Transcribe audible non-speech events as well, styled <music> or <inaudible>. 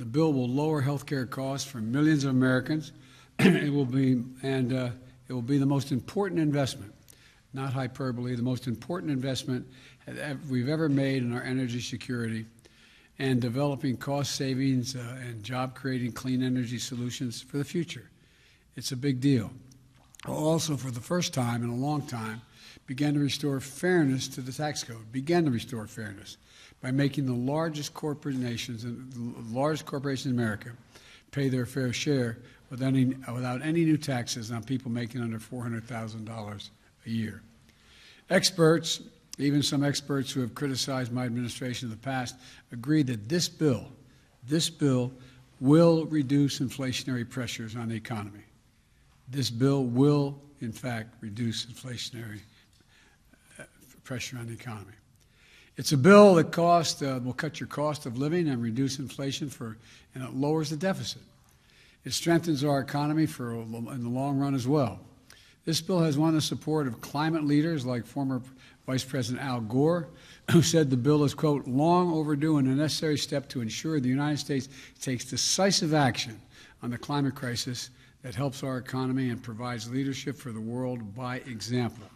The bill will lower health care costs for millions of Americans. <clears throat> it will be, and uh, it will be the most important investment, not hyperbole, the most important investment we've ever made in our energy security and developing cost savings uh, and job creating clean energy solutions for the future. It's a big deal. Also, for the first time in a long time, began to restore fairness to the tax code, began to restore fairness by making the largest corporate nations, the largest corporations in America, pay their fair share without any, without any new taxes on people making under $400,000 a year. Experts, even some experts who have criticized my administration in the past, agree that this bill, this bill will reduce inflationary pressures on the economy. This bill will, in fact, reduce inflationary uh, pressure on the economy. It's a bill that cost, uh, will cut your cost of living and reduce inflation for, and it lowers the deficit. It strengthens our economy for in the long run as well. This bill has won the support of climate leaders like former Vice President Al Gore, who said the bill is, quote, long overdue and a necessary step to ensure the United States takes decisive action on the climate crisis that helps our economy and provides leadership for the world by example.